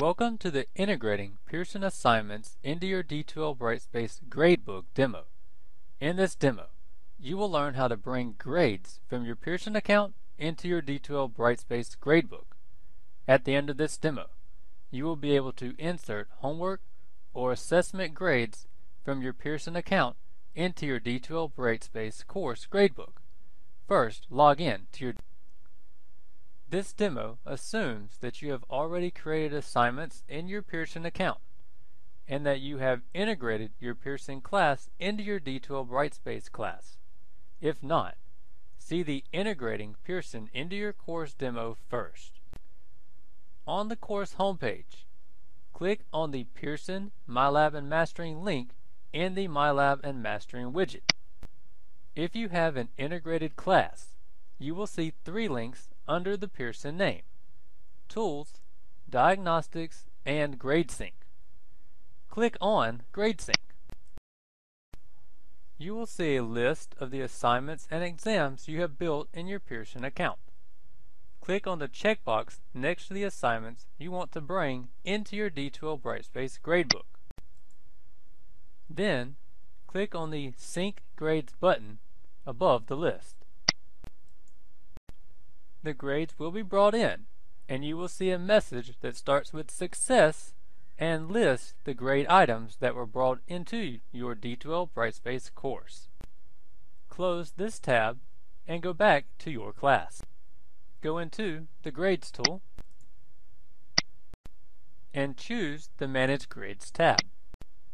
Welcome to the Integrating Pearson Assignments into your D2L Brightspace Gradebook demo. In this demo, you will learn how to bring grades from your Pearson account into your D2L Brightspace Gradebook. At the end of this demo, you will be able to insert homework or assessment grades from your Pearson account into your D2L Brightspace course gradebook. First, log in to your this demo assumes that you have already created assignments in your Pearson account and that you have integrated your Pearson class into your D2L Brightspace class. If not, see the Integrating Pearson into your course demo first. On the course homepage, click on the Pearson MyLab and Mastering link in the MyLab and Mastering widget. If you have an integrated class, you will see three links under the Pearson name Tools, Diagnostics, and GradeSync. Click on GradeSync. You will see a list of the assignments and exams you have built in your Pearson account. Click on the checkbox next to the assignments you want to bring into your D2L Brightspace gradebook. Then, click on the Sync Grades button above the list the grades will be brought in, and you will see a message that starts with success and lists the grade items that were brought into your D2L Brightspace course. Close this tab and go back to your class. Go into the Grades tool and choose the Manage Grades tab.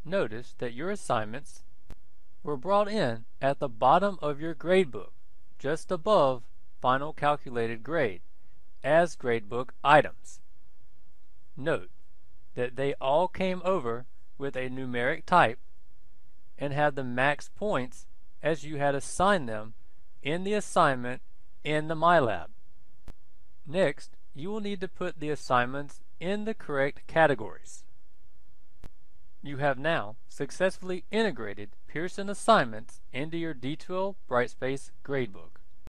Notice that your assignments were brought in at the bottom of your gradebook, just above final calculated grade as gradebook items. Note that they all came over with a numeric type and had the max points as you had assigned them in the assignment in the MyLab. Next, you will need to put the assignments in the correct categories. You have now successfully integrated Pearson assignments into your D2L Brightspace gradebook.